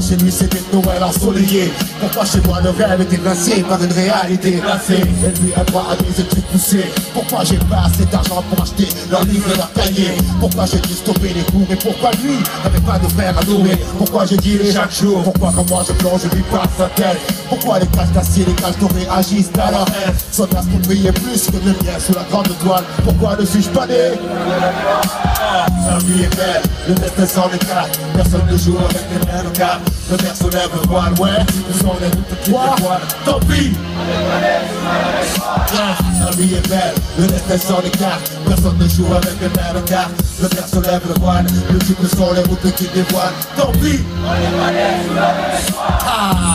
Chez lui c'était Noël ensoleillé Pourquoi chez moi le rêve est évincé par une réalité glacée Et lui a droit à des études poussées. Pourquoi j'ai pas assez d'argent pour acheter leur livre et leur cahier? Pourquoi j'ai dû stopper les cours Et pourquoi lui n'avait pas de frère à nourrir Pourquoi j'ai dit chaque jour? Pourquoi quand moi je plonge je vis pas sa tête Pourquoi les caches d'acier, les caches dorées agissent à leur aide Soldats pour briller plus que le mien sous la grande toile. Pourquoi ne suis-je pas né? La vie est belle, le destin s'en écarte Personne ne joue avec les mêmes cartes Le verre soulève le voile, ouais. Le son est routes qui dévoile Tant pis. La vie est belle, le destin s'en écarte Personne ne joue avec les mêmes cartes Le verre soulève le voile Le type sont les routes qui dévoilent. Tant pis. Ah. ouais